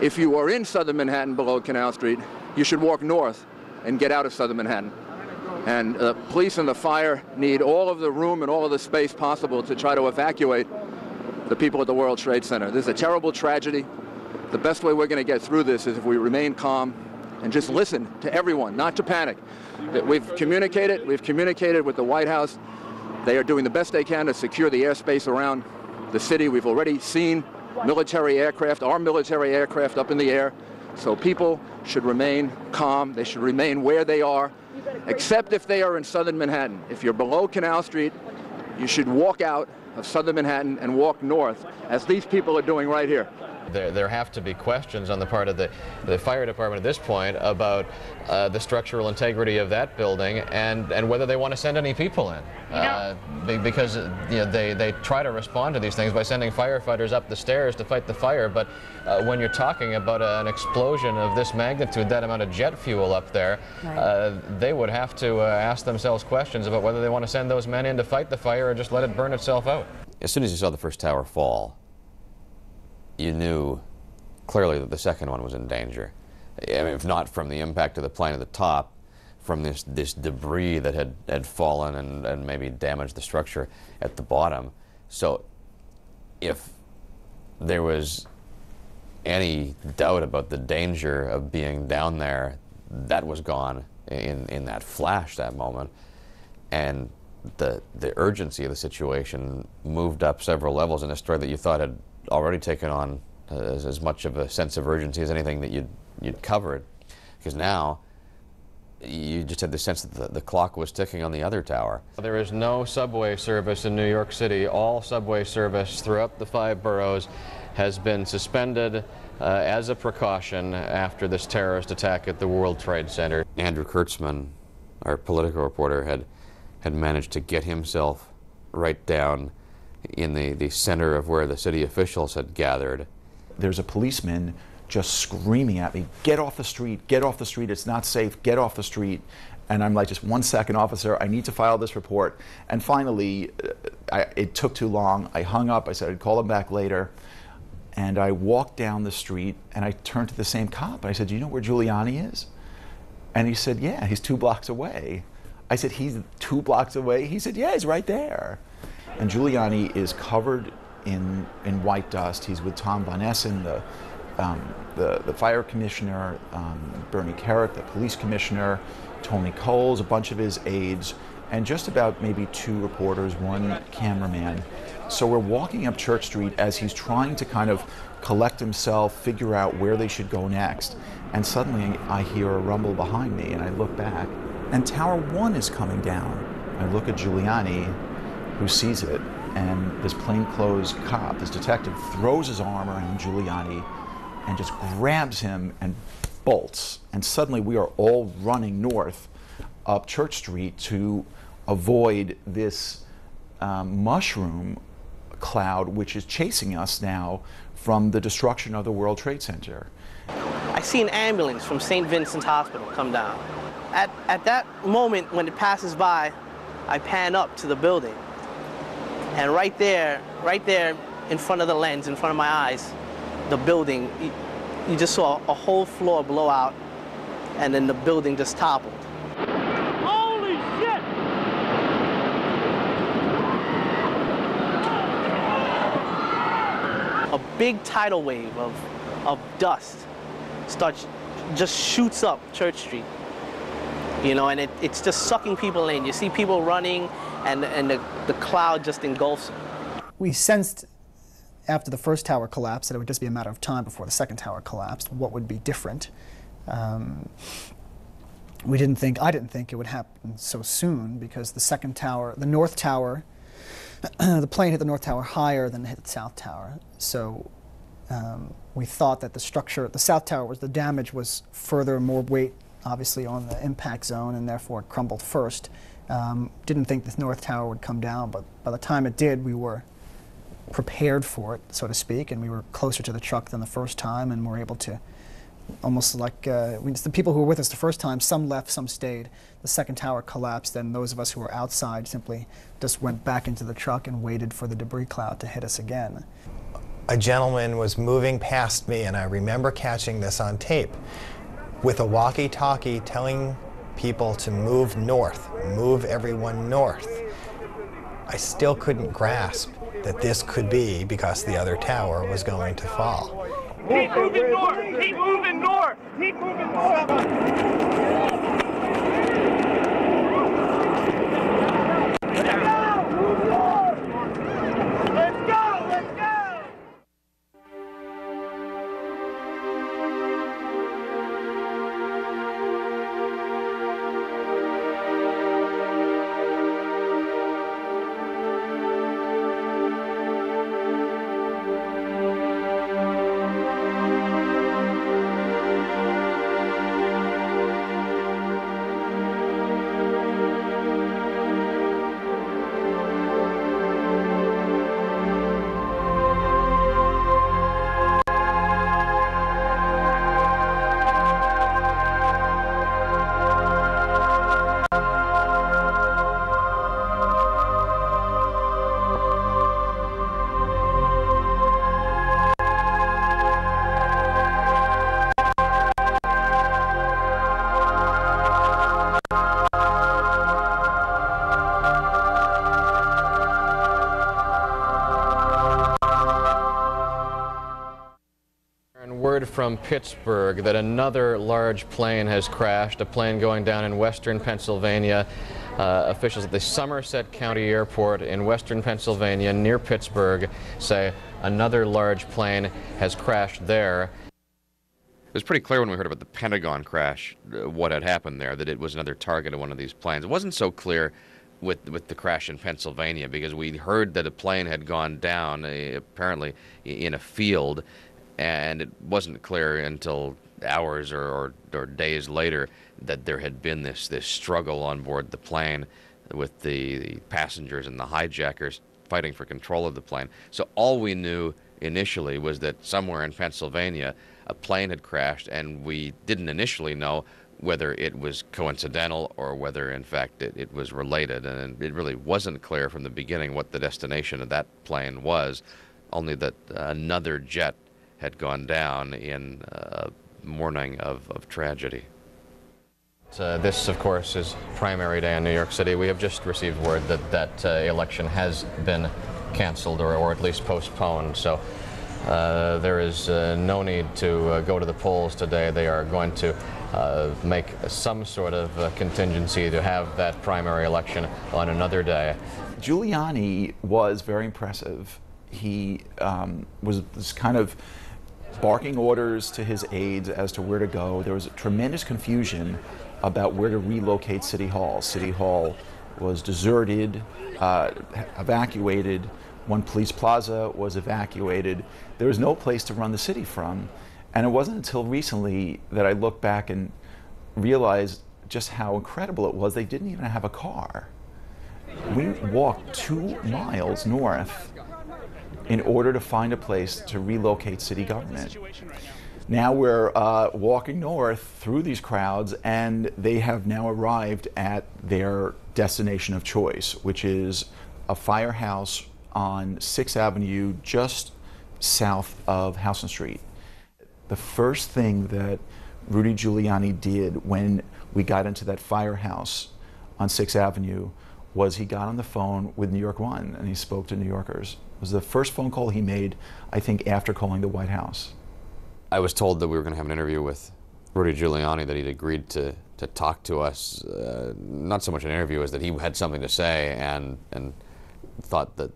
If you are in southern Manhattan below Canal Street, you should walk north and get out of southern Manhattan. And the police and the fire need all of the room and all of the space possible to try to evacuate the people at the World Trade Center. This is a terrible tragedy. The best way we're going to get through this is if we remain calm and just listen to everyone, not to panic. We've communicated, we've communicated with the White House. They are doing the best they can to secure the airspace around the city. We've already seen military aircraft, our military aircraft up in the air. So people should remain calm. They should remain where they are, except if they are in southern Manhattan. If you're below Canal Street, you should walk out of southern Manhattan and walk north, as these people are doing right here. There, there have to be questions on the part of the, the fire department at this point about uh, the structural integrity of that building and, and whether they want to send any people in. Uh, because you know, they, they try to respond to these things by sending firefighters up the stairs to fight the fire, but uh, when you're talking about a, an explosion of this magnitude, that amount of jet fuel up there, right. Uh, they would have to uh, ask themselves questions about whether they want to send those men in to fight the fire or just let it burn itself out. As soon as you saw the first tower fall, you knew clearly that the second one was in danger. I mean, if not from the impact of the plane at the top, from this, this debris that had, had fallen and, and maybe damaged the structure at the bottom. So if there was any doubt about the danger of being down there, that was gone in, in that flash, that moment. And the, the urgency of the situation moved up several levels in a story that you thought had already taken on uh, as, as, much of a sense of urgency as anything that you'd, you'd covered. Because now, you just had the sense that the, the, clock was ticking on the other tower. There is no subway service in New York City. All subway service throughout the five boroughs has been suspended uh, as a precaution after this terrorist attack at the World Trade Center. Andrew Kirtzman, our political reporter, had, had managed to get himself right down in the, the center of where the city officials had gathered. There's a policeman just screaming at me, get off the street, get off the street, it's not safe, get off the street. And I'm like, just one second, officer, I need to file this report. And finally, uh, I, it took too long. I hung up, I said I'd call him back later. And I walked down the street and I turned to the same cop. I said, Do you know where Giuliani is? And he said, Yeah, he's two blocks away. I said, He's two blocks away? He said, Yeah, he's right there. And Giuliani is covered in, in white dust. He's with Tom von Essen, the, um, the, the, fire commissioner, um, Bernie Kerik, the police commissioner, Tony Coles, a bunch of his aides, and just about maybe two reporters, one cameraman. So we're walking up Church Street as he's trying to kind of collect himself, figure out where they should go next. And suddenly I hear a rumble behind me, and I look back, and Tower 1 is coming down. I look at Giuliani, who sees it, and this plainclothes cop, this detective, throws his arm around Giuliani and just grabs him and bolts. And suddenly we are all running north up Church Street to avoid this um, mushroom cloud which is chasing us now from the destruction of the World Trade Center. I see an ambulance from St. Vincent's Hospital come down. At, at that moment when it passes by, I pan up to the building and right there, right there in front of the lens, in front of my eyes, the building, you, you just saw a whole floor blow out and then the building just toppled. Holy shit! A big tidal wave of, of dust starts, just shoots up Church Street. You know, and it, it's just sucking people in. You see people running, and, and the, the cloud just engulfs them. We sensed after the first tower collapsed that it would just be a matter of time before the second tower collapsed. What would be different? Um, we didn't think, I didn't think it would happen so soon because the second tower, the north tower, the plane hit the north tower higher than it hit the south tower. So um, we thought that the structure, the south tower was, the damage was further, more weight obviously on the impact zone and therefore it crumbled first. Um, didn't think the North Tower would come down, but by the time it did, we were prepared for it, so to speak, and we were closer to the truck than the first time, and were able to almost like uh, the people who were with us the first time, some left, some stayed. The second tower collapsed, and those of us who were outside simply just went back into the truck and waited for the debris cloud to hit us again. a gentleman was moving past me, and I remember catching this on tape with a walkie talkie telling people to move north, move everyone north. I still couldn't grasp that this could be because the other tower was going to fall. Keep moving north! Keep moving north! Keep moving north! From Pittsburgh that another large plane has crashed, a plane going down in western Pennsylvania. Uh, officials at the Somerset County Airport in western Pennsylvania near Pittsburgh say another large plane has crashed there. It was pretty clear when we heard about the Pentagon crash uh, what had happened there, that it was another target of one of these planes. It wasn't so clear with with the crash in Pennsylvania because we heard that a plane had gone down, uh, apparently in a field, and it wasn't clear until hours or, or, or days later that there had been this, this struggle on board the plane with the, the passengers and the hijackers fighting for control of the plane. So all we knew initially was that somewhere in Pennsylvania a plane had crashed, and we didn't initially know whether it was coincidental or whether, in fact, it, it was related. And it really wasn't clear from the beginning what the destination of that plane was, only that another jet had gone down in a morning of, of tragedy. Uh, this, of course, is primary day in New York City. We have just received word that that uh, election has been canceled or, or at least postponed. So uh, there is uh, no need to uh, go to the polls today. They are going to uh, make some sort of uh, contingency to have that primary election on another day. Giuliani was very impressive. He um, was, kind of barking orders to his aides as to where to go. There was tremendous confusion about where to relocate City Hall. City Hall was deserted, uh, evacuated. One police plaza was evacuated. There was no place to run the city from. And it wasn't until recently that I looked back and realized just how incredible it was. They didn't even have a car. We walked two miles north in order to find a place to relocate city government. Now we're uh, walking north through these crowds, and they have now arrived at their destination of choice, which is a firehouse on 6th Avenue, just south of Houston Street. The first thing that Rudy Giuliani did when we got into that firehouse on 6th Avenue was he got on the phone with New York One and he spoke to New Yorkers. It was the first phone call he made, I think, after calling the White House. I was told that we were going to have an interview with Rudy Giuliani, that he'd agreed to, to talk to us. Uh, not so much an interview as that he had something to say and, and thought that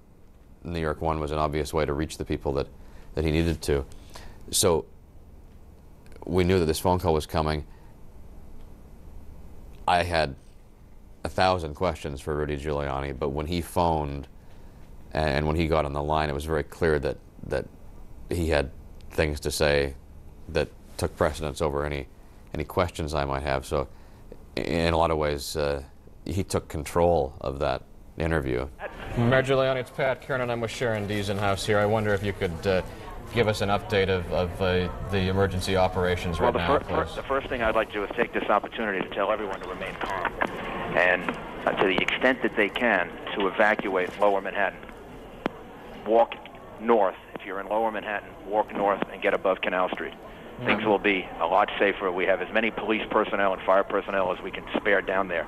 New York One was an obvious way to reach the people that, that he needed to. So we knew that this phone call was coming. I had a thousand questions for Rudy Giuliani, but when he phoned and when he got on the line, it was very clear that, that he had things to say that took precedence over any, any questions I might have. So, in a lot of ways, uh, he took control of that interview. Mayor Giuliani, it's Pat Kiernan, and I'm with Sharon House here. I wonder if you could uh, give us an update of, of uh, the emergency operations Well, right the, now, fir- please. fir- the first thing I'd like to do is take this opportunity to tell everyone to remain calm and, uh, to the extent that they can, to evacuate lower Manhattan. Walk north If you're in Lower Manhattan, walk north and get above Canal Street. Things will be a lot safer. We have as many police personnel and fire personnel as we can spare down there.